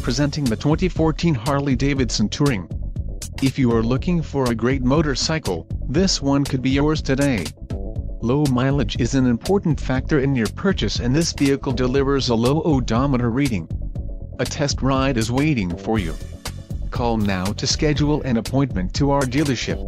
presenting the 2014 Harley-Davidson Touring. If you are looking for a great motorcycle, this one could be yours today. Low mileage is an important factor in your purchase and this vehicle delivers a low odometer reading. A test ride is waiting for you. Call now to schedule an appointment to our dealership.